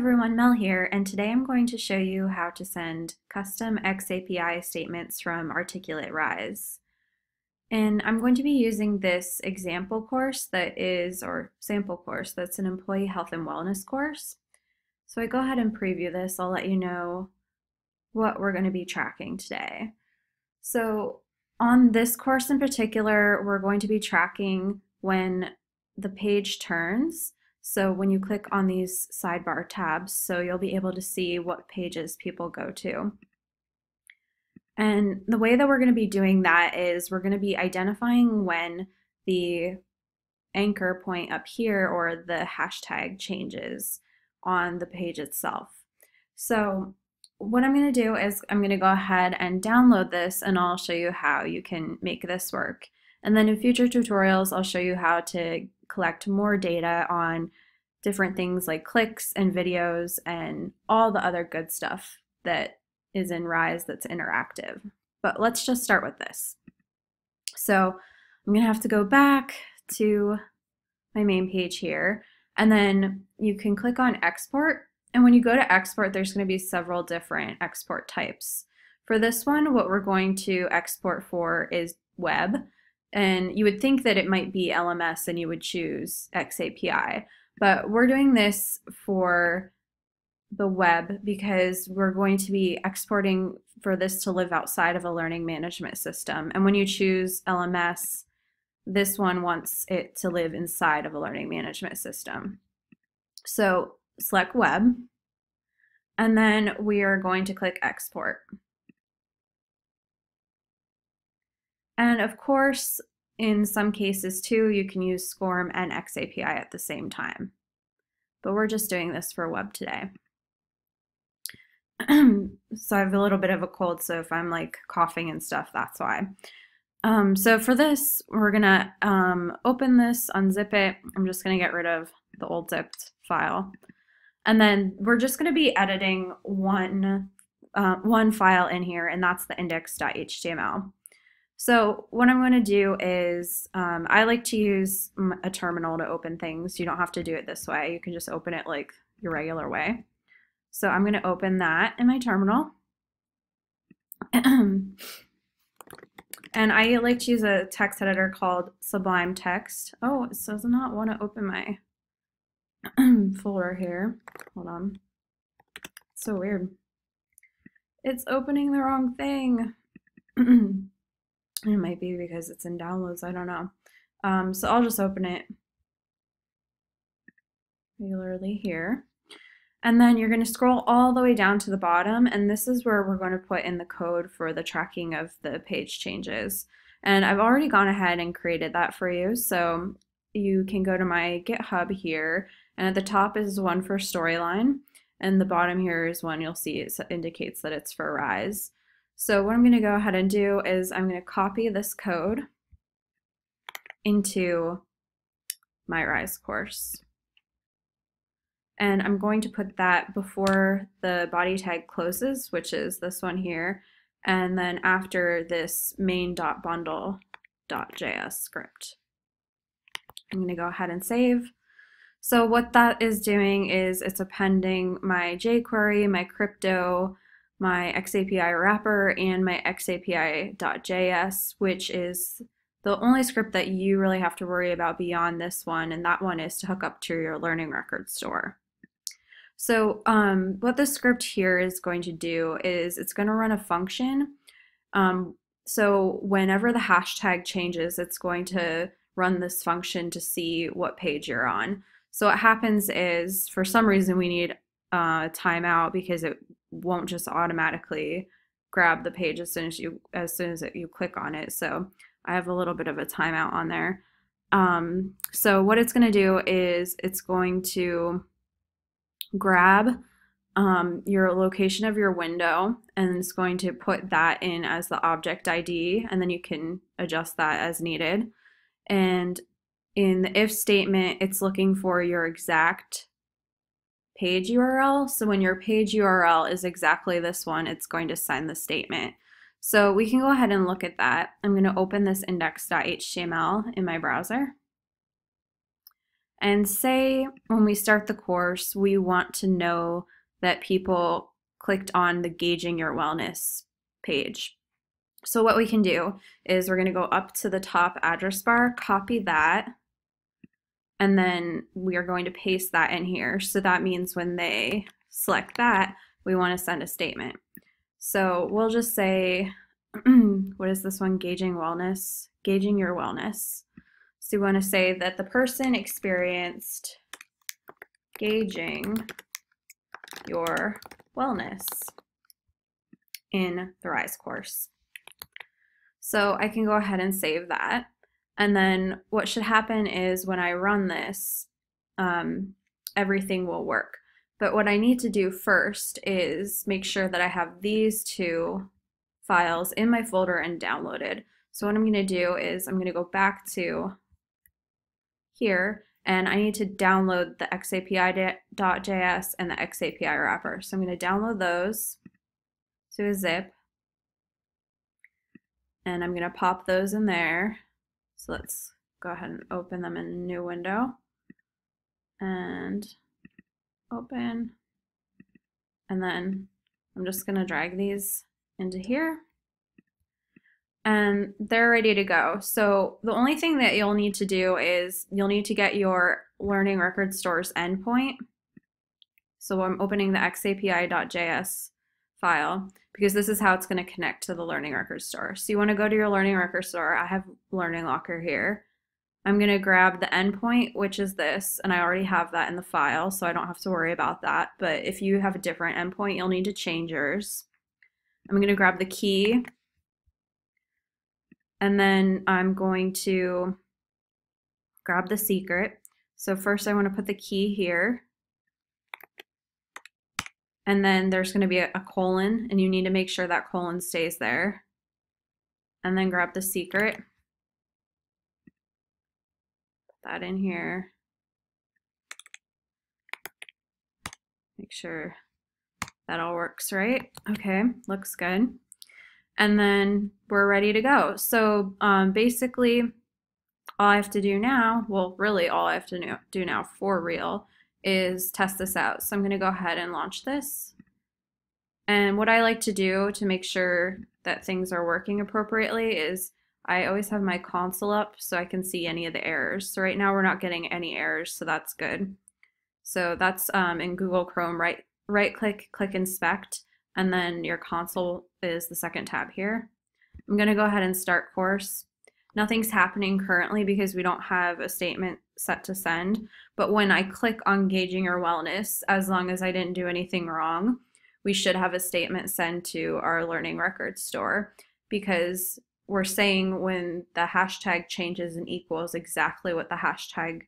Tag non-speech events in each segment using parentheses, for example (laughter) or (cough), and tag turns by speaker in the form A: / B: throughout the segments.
A: everyone, Mel here, and today I'm going to show you how to send custom XAPI statements from Articulate Rise. And I'm going to be using this example course that is, or sample course, that's an employee health and wellness course. So I go ahead and preview this. I'll let you know what we're going to be tracking today. So on this course in particular, we're going to be tracking when the page turns so when you click on these sidebar tabs, so you'll be able to see what pages people go to. And the way that we're going to be doing that is we're going to be identifying when the anchor point up here or the hashtag changes on the page itself. So what I'm going to do is I'm going to go ahead and download this and I'll show you how you can make this work. And then in future tutorials, I'll show you how to collect more data on different things like clicks and videos and all the other good stuff that is in Rise that's interactive. But let's just start with this. So I'm going to have to go back to my main page here, and then you can click on export. And when you go to export, there's going to be several different export types. For this one, what we're going to export for is web. And you would think that it might be LMS and you would choose XAPI. But we're doing this for the web because we're going to be exporting for this to live outside of a learning management system. And when you choose LMS, this one wants it to live inside of a learning management system. So select web, and then we are going to click export. And of course, in some cases too, you can use SCORM and XAPI at the same time. But we're just doing this for web today. (clears throat) so I have a little bit of a cold, so if I'm like coughing and stuff, that's why. Um, so for this, we're gonna um, open this, unzip it. I'm just gonna get rid of the old zipped file. And then we're just gonna be editing one, uh, one file in here, and that's the index.html. So what I'm going to do is um, I like to use a terminal to open things. You don't have to do it this way. You can just open it like your regular way. So I'm going to open that in my terminal. (clears throat) and I like to use a text editor called Sublime Text. Oh, it does not want to open my (clears throat) folder here. Hold on. It's so weird. It's opening the wrong thing. (clears throat) It might be because it's in downloads, I don't know. Um, so I'll just open it regularly here. And then you're going to scroll all the way down to the bottom, and this is where we're going to put in the code for the tracking of the page changes. And I've already gone ahead and created that for you, so you can go to my GitHub here, and at the top is one for Storyline, and the bottom here is one you'll see it indicates that it's for Rise. So what I'm going to go ahead and do is I'm going to copy this code into my RISE course. And I'm going to put that before the body tag closes, which is this one here, and then after this main.bundle.js script. I'm going to go ahead and save. So what that is doing is it's appending my jQuery, my crypto, my XAPI wrapper and my XAPI.js, which is the only script that you really have to worry about beyond this one, and that one is to hook up to your learning record store. So um, what the script here is going to do is it's going to run a function. Um, so whenever the hashtag changes, it's going to run this function to see what page you're on. So what happens is, for some reason, we need uh, timeout because it won't just automatically grab the page as soon as you as soon as you click on it. So I have a little bit of a timeout on there. Um, so what it's going to do is it's going to grab um, your location of your window and it's going to put that in as the object ID and then you can adjust that as needed. And in the if statement, it's looking for your exact page URL. So when your page URL is exactly this one, it's going to send the statement. So we can go ahead and look at that. I'm going to open this index.html in my browser. And say when we start the course, we want to know that people clicked on the Gauging Your Wellness page. So what we can do is we're going to go up to the top address bar, copy that, and then we are going to paste that in here. So that means when they select that, we want to send a statement. So we'll just say, (clears throat) what is this one? Gauging wellness, gauging your wellness. So we want to say that the person experienced gauging your wellness in the RISE course. So I can go ahead and save that. And then what should happen is when I run this, um, everything will work. But what I need to do first is make sure that I have these two files in my folder and downloaded. So what I'm going to do is I'm going to go back to here and I need to download the xapi.js and the xapi wrapper. So I'm going to download those to a zip and I'm going to pop those in there. So let's go ahead and open them in a new window and open. And then I'm just going to drag these into here and they're ready to go. So the only thing that you'll need to do is you'll need to get your Learning Record Store's endpoint. So I'm opening the xapi.js file because this is how it's going to connect to the Learning Record Store. So you want to go to your Learning Record Store. I have Learning Locker here. I'm going to grab the endpoint, which is this, and I already have that in the file, so I don't have to worry about that. But if you have a different endpoint, you'll need to change yours. I'm going to grab the key, and then I'm going to grab the secret. So first I want to put the key here. And then there's going to be a, a colon, and you need to make sure that colon stays there. And then grab the secret put that in here. Make sure that all works right. Okay, looks good. And then we're ready to go. So um, basically, all I have to do now, well, really all I have to do now for real, is test this out. So I'm going to go ahead and launch this. And what I like to do to make sure that things are working appropriately is I always have my console up so I can see any of the errors. So right now we're not getting any errors, so that's good. So that's um, in Google Chrome, right, right click, click inspect, and then your console is the second tab here. I'm gonna go ahead and start course. Nothing's happening currently because we don't have a statement set to send, but when I click on gauging your wellness, as long as I didn't do anything wrong, we should have a statement sent to our learning records store because we're saying when the hashtag changes and equals exactly what the hashtag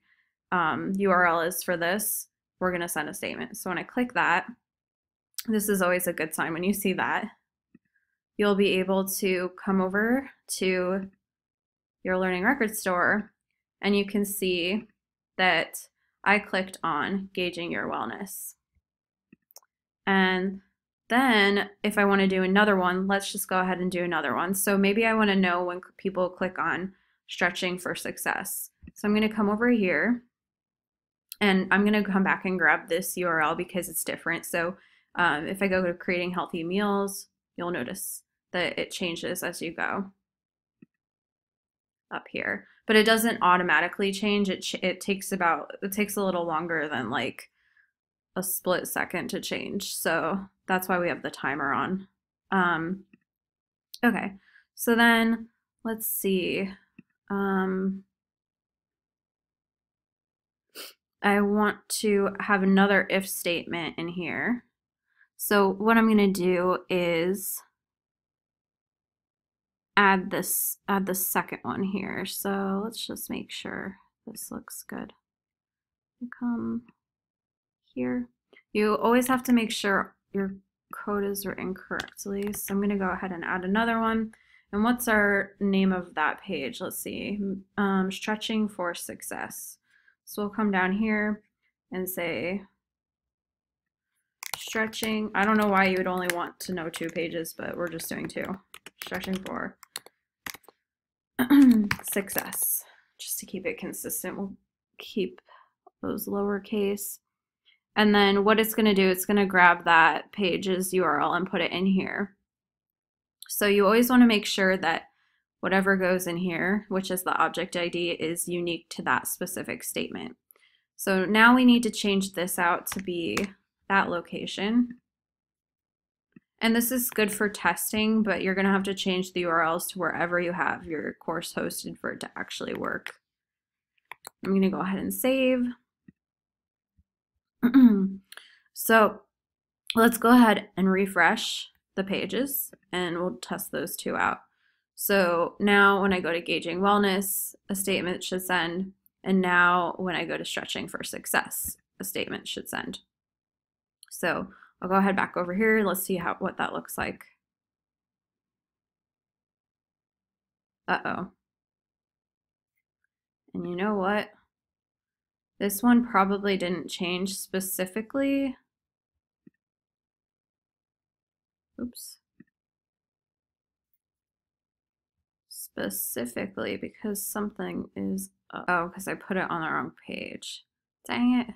A: um, URL is for this, we're going to send a statement. So when I click that, this is always a good sign when you see that. You'll be able to come over to your Learning Record Store and you can see that I clicked on Gauging Your Wellness. And then if I want to do another one, let's just go ahead and do another one. So maybe I want to know when people click on stretching for success. So I'm going to come over here and I'm going to come back and grab this URL because it's different. So um, if I go to creating healthy meals, you'll notice that it changes as you go up here. But it doesn't automatically change. It, it takes about, it takes a little longer than like a split second to change. So that's why we have the timer on. Um, okay, so then let's see. Um, I want to have another if statement in here. So what I'm going to do is add this, add the second one here. So let's just make sure this looks good. Come here. You always have to make sure your code is written correctly. So I'm going to go ahead and add another one. And what's our name of that page? Let's see. Um, stretching for success. So we'll come down here and say stretching. I don't know why you would only want to know two pages, but we're just doing two. Stretching for (clears throat) success. Just to keep it consistent, we'll keep those lowercase. And then what it's going to do, it's going to grab that page's URL and put it in here. So you always want to make sure that whatever goes in here, which is the object ID, is unique to that specific statement. So now we need to change this out to be that location. And this is good for testing, but you're going to have to change the URLs to wherever you have your course hosted for it to actually work. I'm going to go ahead and save. (clears throat) so let's go ahead and refresh the pages and we'll test those two out. So now when I go to gauging wellness, a statement should send. And now when I go to stretching for success, a statement should send. So I'll go ahead back over here. Let's see how what that looks like. Uh-oh. And you know what? This one probably didn't change specifically. Oops. Specifically because something is, uh, oh, because I put it on the wrong page. Dang it.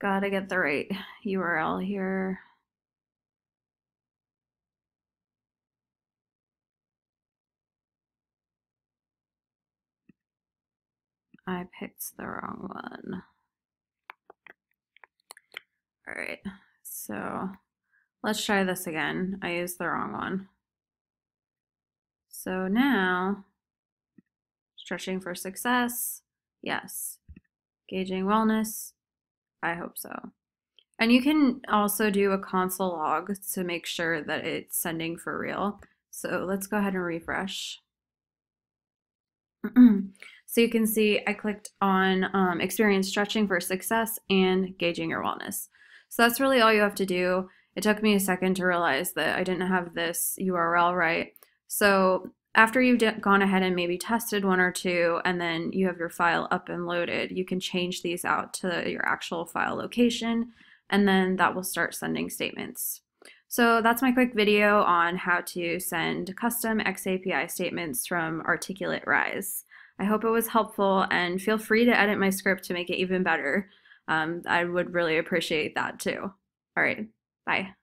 A: Gotta get the right URL here. I picked the wrong one. All right, so let's try this again. I used the wrong one. So now, stretching for success, yes. Gauging wellness, I hope so. And you can also do a console log to make sure that it's sending for real. So let's go ahead and refresh. (clears throat) so you can see I clicked on um, experience stretching for success and gauging your wellness. So that's really all you have to do. It took me a second to realize that I didn't have this URL right. So after you've gone ahead and maybe tested one or two and then you have your file up and loaded, you can change these out to your actual file location and then that will start sending statements. So that's my quick video on how to send custom XAPI statements from Articulate Rise. I hope it was helpful and feel free to edit my script to make it even better. Um, I would really appreciate that too. All right, bye.